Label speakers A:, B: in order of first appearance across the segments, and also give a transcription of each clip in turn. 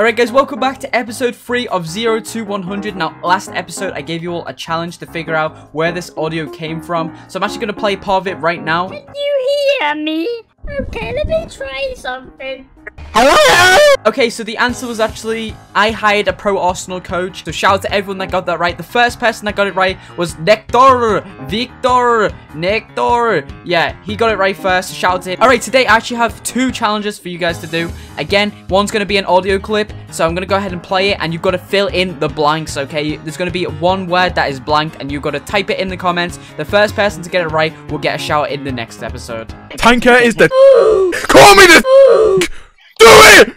A: Alright guys, welcome back to episode 3 of 0 to 100. Now, last episode I gave you all a challenge to figure out where this audio came from. So I'm actually going to play part of it right now.
B: Can you hear me? Okay, let me try something.
A: Hello? Okay, so the answer was actually I hired a pro Arsenal coach. So shout out to everyone that got that right. The first person that got it right was Nectar, Victor, Nectar. Yeah, he got it right first. Shout out to him. All right, today I actually have two challenges for you guys to do. Again, one's going to be an audio clip. So I'm going to go ahead and play it and you've got to fill in the blanks, okay? There's going to be one word that is blank and you've got to type it in the comments. The first person to get it right will get a shout in the next episode.
C: TanqR is the. Call me the. Do it!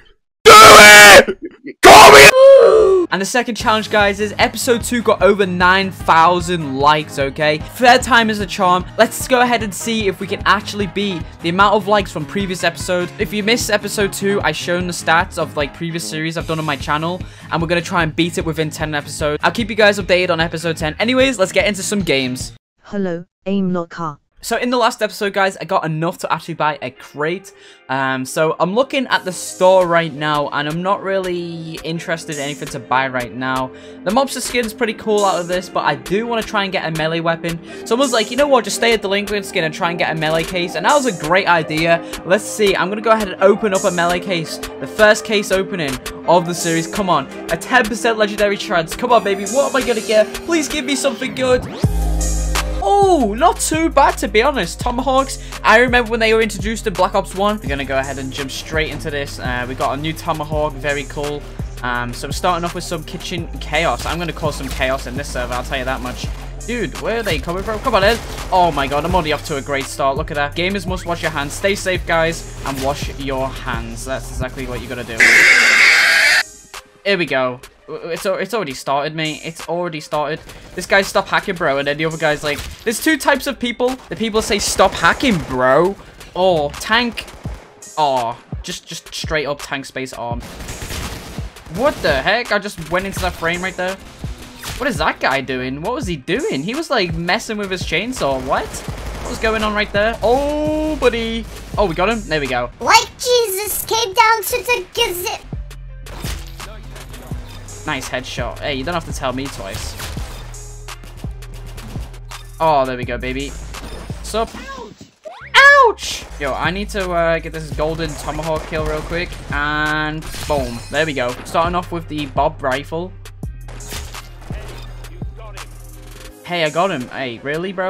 C: Do it! Call me!
A: And the second challenge, guys, is episode 2 got over 9,000 likes, okay? Third time is a charm. Let's go ahead and see if we can actually beat the amount of likes from previous episodes. If you missed episode 2, I've shown the stats of, like, previous series I've done on my channel. And we're going to try and beat it within 10 episodes. I'll keep you guys updated on episode 10. Anyways, let's get into some games.
D: Hello, aim not car.
A: So in the last episode, guys, I got enough to actually buy a crate. Um, so I'm looking at the store right now, and I'm not really interested in anything to buy right now. The mobster skin's pretty cool out of this, but I do want to try and get a melee weapon. Someone's like, you know what, just stay at Delinquent Skin and try and get a melee case, and that was a great idea. Let's see, I'm going to go ahead and open up a melee case. The first case opening of the series. Come on, a 10% legendary chance, Come on, baby, what am I going to get? Please give me something good. Oh, not too bad to be honest. Tomahawks. I remember when they were introduced in Black Ops 1. We're going to go ahead and jump straight into this. Uh, we got a new Tomahawk. Very cool. Um, so we're starting off with some kitchen chaos. I'm going to cause some chaos in this server. I'll tell you that much. Dude, where are they coming from? Come on, in. Oh my god, I'm already off to a great start. Look at that. Gamers must wash your hands. Stay safe, guys, and wash your hands. That's exactly what you got to do. Here we go. It's, it's already started, mate. It's already started. This guy stop hacking, bro. And then the other guy's like, there's two types of people. The people say, stop hacking, bro. Or tank. Oh, just, just straight up tank space arm. What the heck? I just went into that frame right there. What is that guy doing? What was he doing? He was like messing with his chainsaw. What? What was going on right there? Oh, buddy. Oh, we got him. There we go.
B: Like Jesus came down to the gazette.
A: Nice headshot. Hey, you don't have to tell me twice. Oh, there we go, baby. Sup? Ouch! Yo, I need to uh, get this golden tomahawk kill real quick. And boom. There we go. Starting off with the Bob rifle. Hey, I got him. Hey, really, bro?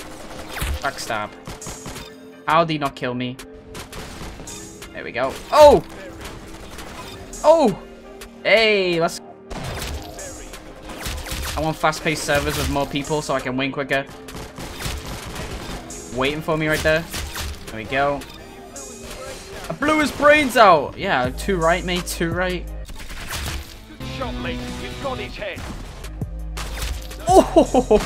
A: Backstab. How did he not kill me? There we go. Oh! Oh! Hey, let's I want fast-paced servers with more people so I can win quicker. Waiting for me right there. There we go. I blew his brains out! Yeah, two right, mate, two right.
C: Shot, mate. You've got his head.
A: Oh,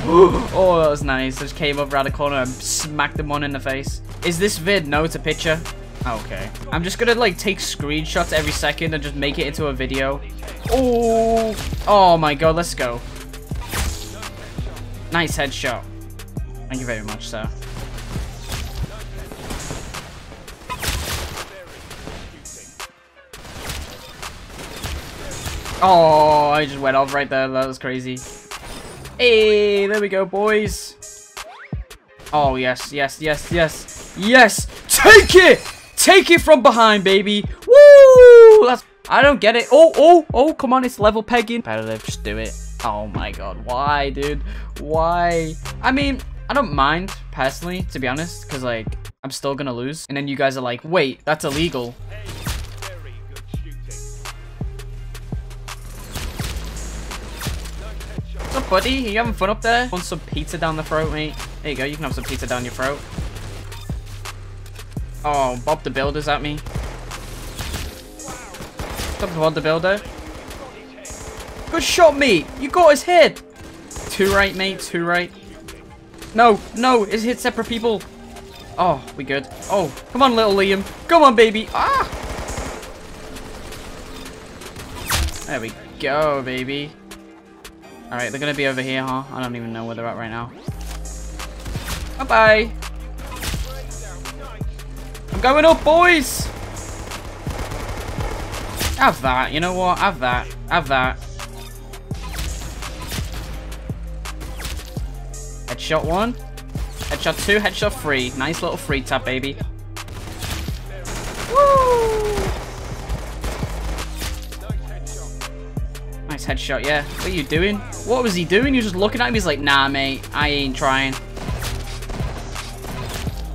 A: oh, that was nice. Just came up around the corner and smacked him one in the face. Is this vid? No, it's a picture. Oh, okay. I'm just gonna like take screenshots every second and just make it into a video. Oh, oh my god, let's go. Nice headshot. Thank you very much, sir. Oh, I just went off right there. That was crazy. Hey, there we go, boys. Oh, yes, yes, yes, yes. Yes! Take it! Take it from behind, baby. Woo! That's... I don't get it. Oh, oh, oh, come on. It's level pegging. Competitive, just do it. Oh my god, why, dude? Why? I mean, I don't mind, personally, to be honest, because, like, I'm still gonna lose. And then you guys are like, wait, that's illegal. Buddy? You having fun up there? Want some pizza down the throat, mate? There you go, you can have some pizza down your throat. Oh, Bob the Builder's at me. Up, Bob the Builder? Good shot, mate. You got his head. Two right, mate. Two right. No, no. It's hit separate people. Oh, we good. Oh, come on, little Liam. Come on, baby. Ah! There we go, baby. Alright, they're gonna be over here, huh? I don't even know where they're at right now. Bye-bye. I'm going up, boys! Have that. You know what? Have that. Have that. Headshot one. Headshot two. Headshot three. Nice little free tap, baby. Woo! Headshot, yeah. What are you doing? What was he doing? He was just looking at me. He's like, nah, mate. I ain't trying.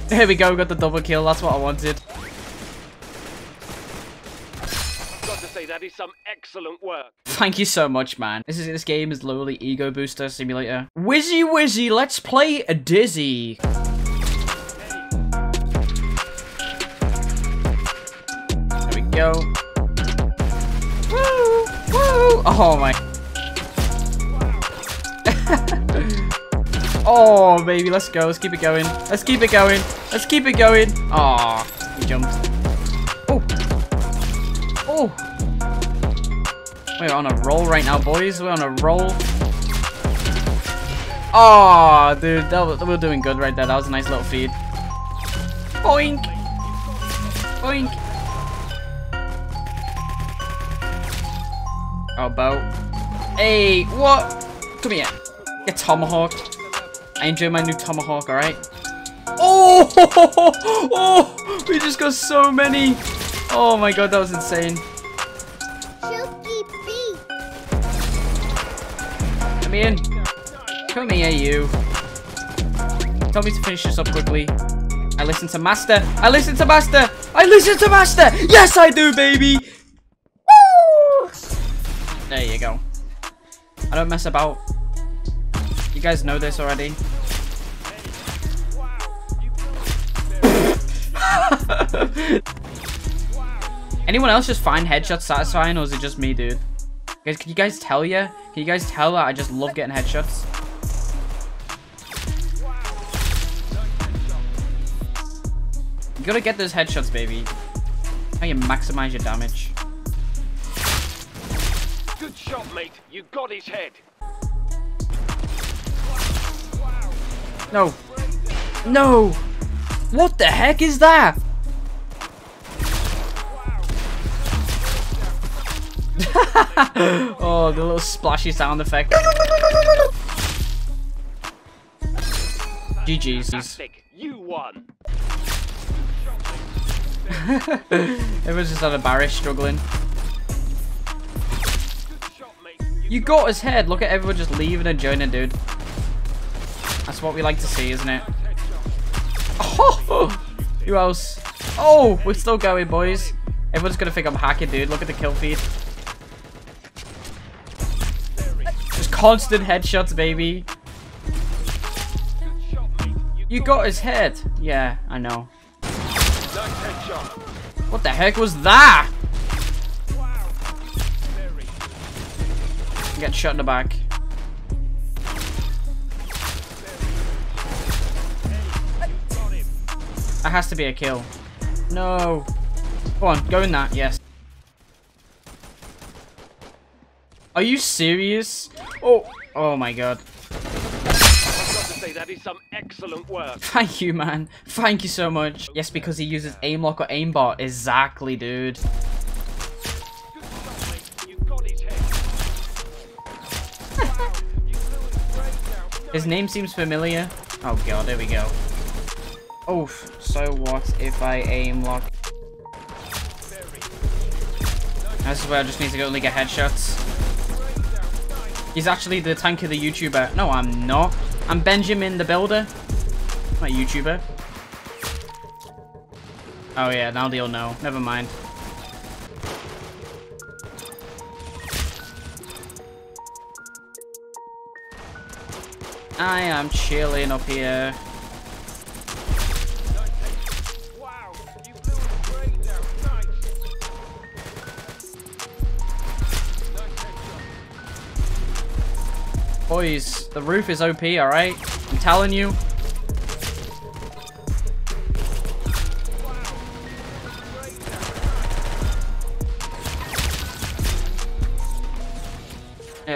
A: There we go. we Got the double kill. That's what I wanted.
E: Got to say, that is some excellent work.
A: Thank you so much, man. This is this game is literally Ego Booster Simulator. Wizzy Wizzy, let's play a Dizzy. There we go. Oh my. oh baby, let's go. Let's keep it going. Let's keep it going. Let's keep it going. Aw, he jumped. Oh. Oh. We're on a roll right now, boys. We're on a roll. Oh, dude, that was, we're doing good right there. That was a nice little feed. Boink. Boink. Oh, boat. Hey, what? Come here. Get tomahawk. I enjoy my new tomahawk, alright? Oh, oh, we just got so many. Oh my god, that was insane. Come in. Come here, you. Tell me to finish this up quickly. I listen to Master. I listen to Master. I listen to Master. Yes, I do, baby. There you go. I don't mess about. You guys know this already. Anyone else just find headshots satisfying, or is it just me, dude? Guys, can you guys tell ya? Can you guys tell that I just love getting headshots? You gotta get those headshots, baby. How you maximize your damage.
E: Shot, mate. You got his head.
A: No. No! What the heck is that? oh, the little splashy sound effect. GG's.
E: You won.
A: Everyone's just on a barrish struggling. You got his head. Look at everyone just leaving and joining, dude. That's what we like to see, isn't it? Oh, who else? Oh, we're still going, boys. Everyone's gonna think I'm hacking, dude. Look at the kill feed. Just constant headshots, baby.
E: You
A: got his head. Yeah, I know. What the heck was that? Get shot in the back. That has to be a kill. No. Go on, go in that. Yes. Are you serious? Oh, oh my god.
E: That is some excellent work.
A: Thank you, man. Thank you so much. Yes, because he uses aim lock or aimbot. Exactly, dude.
E: His
A: name seems familiar. Oh god, there we go. Oof. So what if I aim lock? This is where I just need to go only get headshots. He's actually the tank of the YouTuber. No, I'm not. I'm Benjamin the Builder. I'm YouTuber. Oh yeah, now they'll know. Never mind. I am chilling up here. Boys, the roof is OP, alright? I'm telling you.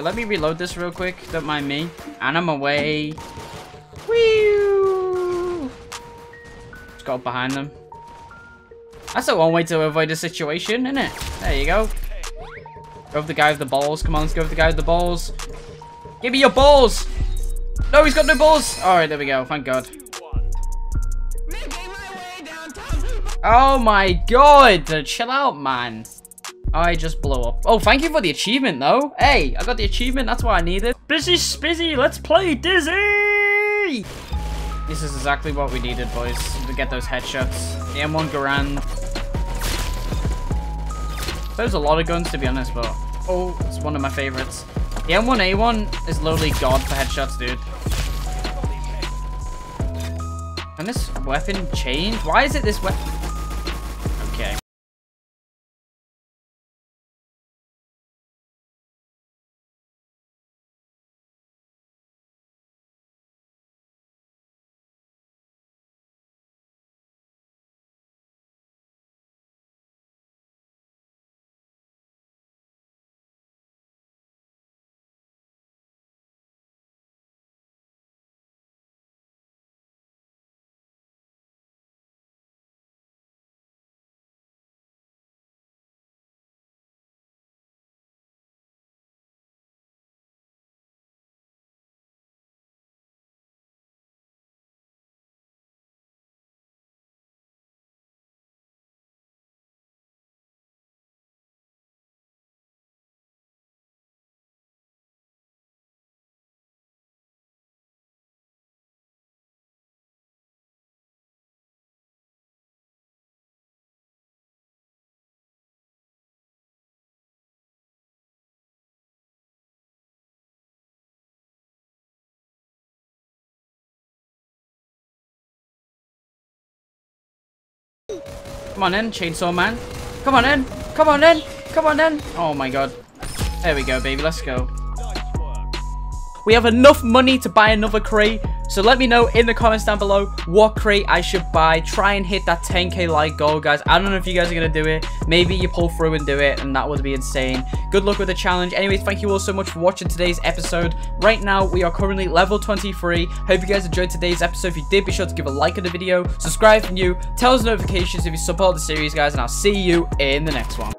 A: Let me reload this real quick. Don't mind me. And I'm away. Whee! Just got behind them. That's the one way to avoid a situation, isn't it? There you go. Go for the guy with the balls. Come on, let's go for the guy with the balls. Give me your balls! No, he's got no balls! Alright, there we go. Thank God. Oh my god! Chill out, man. I just blew up. Oh, thank you for the achievement, though. Hey, I got the achievement. That's what I needed. Busy Spizzy, let's play Dizzy! This is exactly what we needed, boys, to get those headshots. The M1 Garand. There's a lot of guns, to be honest, but... Oh, it's one of my favorites. The M1A1 is literally god for headshots, dude. Can this weapon change? Why is it this weapon? Come on in, Chainsaw Man. Come on in. Come on in. Come on in. Oh my god. There we go, baby. Let's go. We have enough money to buy another crate. So let me know in the comments down below what crate I should buy. Try and hit that 10k like goal, guys. I don't know if you guys are going to do it. Maybe you pull through and do it, and that would be insane. Good luck with the challenge. Anyways, thank you all so much for watching today's episode. Right now, we are currently level 23. Hope you guys enjoyed today's episode. If you did, be sure to give a like on the video. Subscribe if you're new. Tell us notifications if you support the series, guys. And I'll see you in the next one.